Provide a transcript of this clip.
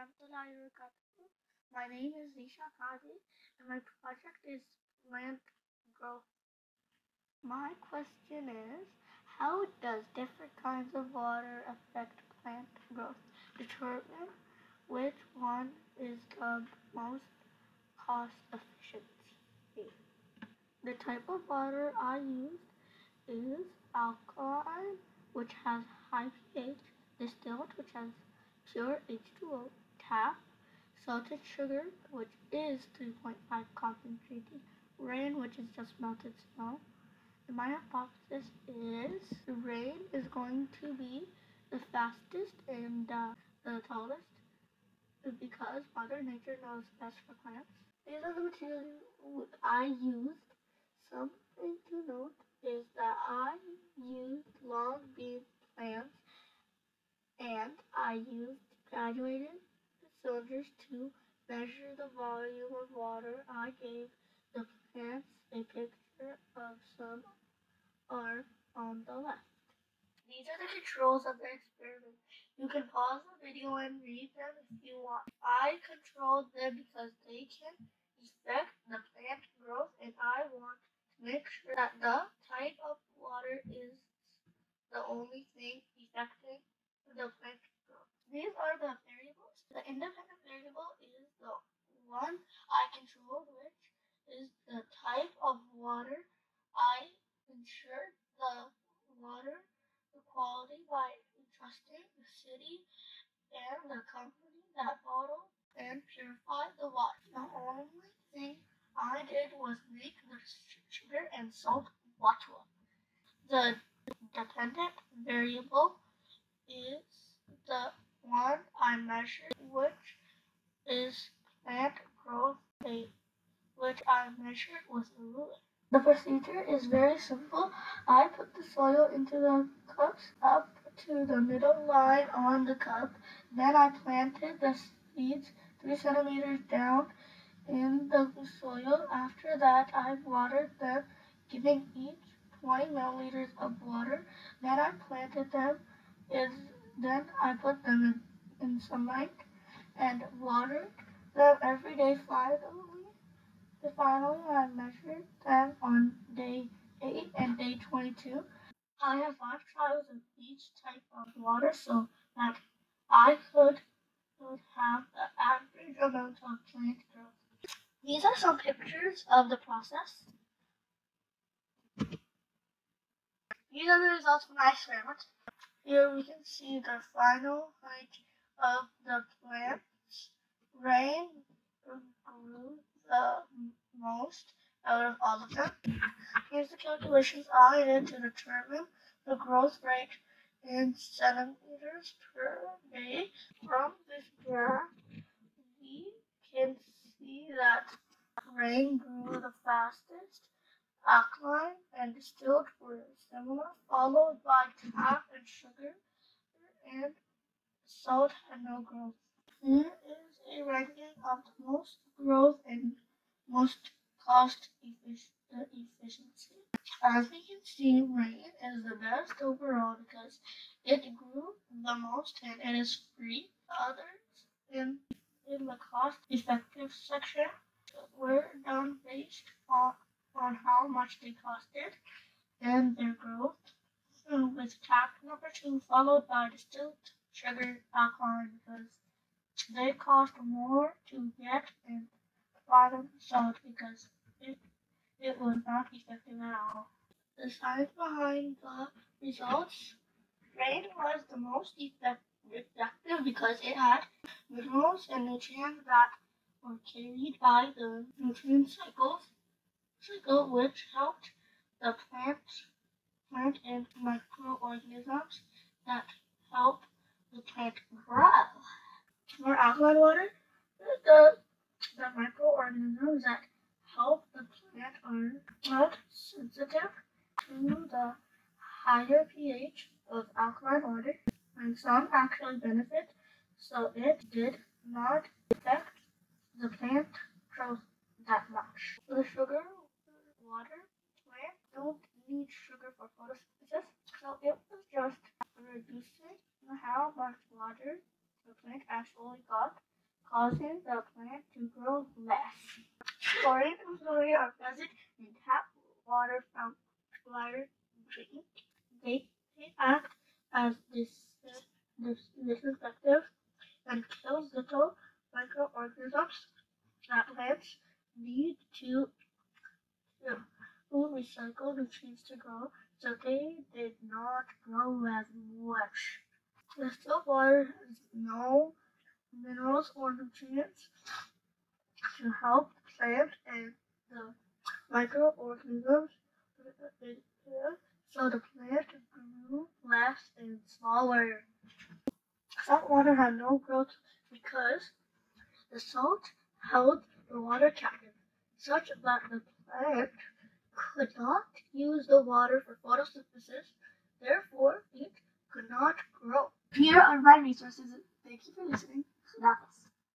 My name is Nisha Kazi and my project is plant growth. My question is, how does different kinds of water affect plant growth? Determine which one is the most cost efficient. The type of water I use is alkaline, which has high pH, distilled, which has pure H2O, tap, salted sugar, which is 3.5 concentrated, rain, which is just melted snow. And my hypothesis is the rain is going to be the fastest and uh, the tallest because Mother Nature knows best for plants. These are the materials I used. Something to note is that I used long bean plants and I used graduated cylinders to measure the volume of water. I gave the plants a picture of some are on the left. These are the controls of the experiment. You can pause the video and read them if you want. I controlled them because they can affect the plant growth and I want to make sure that the type of water is the only thing affecting the plant growth. These are the variables. The independent variable is the one I controlled, which is the type of water. I ensured the water the quality by trusting the city and the company that bottled and purified the water. The only thing I did was make the sugar and salt water. The dependent variable is the one I measured, which is plant growth rate, which I measured with a ruler. The procedure is very simple. I put the soil into the cups up to the middle line on the cup. Then I planted the seeds three centimeters down in the soil. After that, I watered them, giving each 20 milliliters of water. Then I planted them. In, then I put them in, in sunlight and watered them every day. Finally, finally, I measured them on day 8 and day 22. I have five trials of each type of water so that I could, could have the average amount of plant growth. These are some pictures of the process. These are the results of my experiment. Here we can see the final height of the plants. Rain grew the most out of all of them. Here's the calculations I did to determine the growth rate in centimeters per day. From this graph, we can see that rain grew the fastest, alkaline and distilled were similar, followed by tap and sugar, and salt had no growth. Here is a ranking of the most growth and most cost efficiency. As we can see, rain is the best overall because it grew the most and it is free. The others in, in the cost effective section were done based on, on how much they costed and their growth, with tap number two followed by distilled sugar alkaline because they cost more to get and bottom salt because it, it was not effective at all. The science behind the results, rain was the most effective because it had minerals and nutrients that were carried by the nutrient cycles, cycle which helped the plant, plant and microorganisms that help the plant grow. For alkaline water, the the microorganisms that help the plant are not sensitive to the higher pH of alkaline water, and some actually benefit, so it did not affect the plant growth that much. The sugar water plant don't need sugar for photosynthesis, so it was just reducing how much water the plant actually got, causing the plant to grow less. And fluoride are present in tap water from water treatment. They, act as dis, dis, disinfectant and kills little microorganisms that plants need to, to recycle nutrients to grow, so they did not grow as much. The still water has no minerals or nutrients to help the plant and the microorganisms, so the plant grew less and smaller. Salt water had no growth because the salt held the water captive, such that the plant could not use the water for photosynthesis, therefore it could not grow. Here are my resources. Thank you for listening. Now,